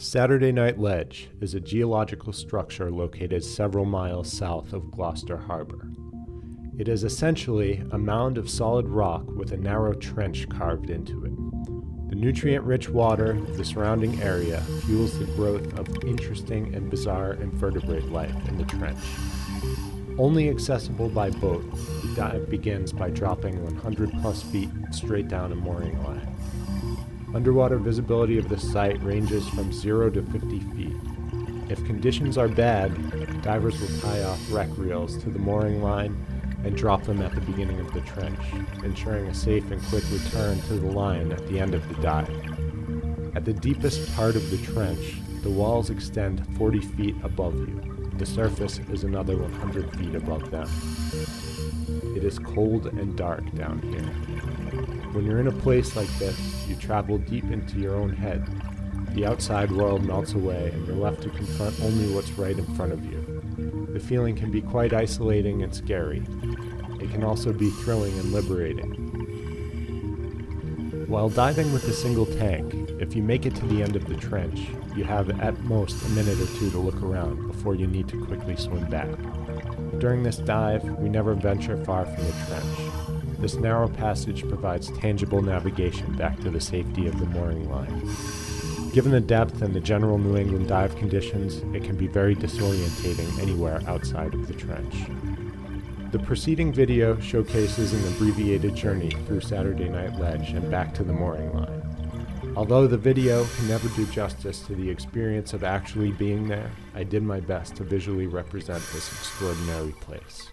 Saturday Night Ledge is a geological structure located several miles south of Gloucester Harbor. It is essentially a mound of solid rock with a narrow trench carved into it. The nutrient rich water of the surrounding area fuels the growth of interesting and bizarre invertebrate life in the trench. Only accessible by boat, the dive begins by dropping 100 plus feet straight down a mooring line. Underwater visibility of the site ranges from 0 to 50 feet. If conditions are bad, divers will tie off wreck reels to the mooring line and drop them at the beginning of the trench, ensuring a safe and quick return to the line at the end of the dive. At the deepest part of the trench, the walls extend 40 feet above you. The surface is another 100 feet above them. It is cold and dark down here. When you're in a place like this, you travel deep into your own head. The outside world melts away, and you're left to confront only what's right in front of you. The feeling can be quite isolating and scary. It can also be thrilling and liberating. While diving with a single tank, if you make it to the end of the trench, you have at most a minute or two to look around before you need to quickly swim back. During this dive, we never venture far from the trench. This narrow passage provides tangible navigation back to the safety of the mooring line. Given the depth and the general New England dive conditions, it can be very disorientating anywhere outside of the trench. The preceding video showcases an abbreviated journey through Saturday Night Ledge and back to the mooring line. Although the video can never do justice to the experience of actually being there, I did my best to visually represent this extraordinary place.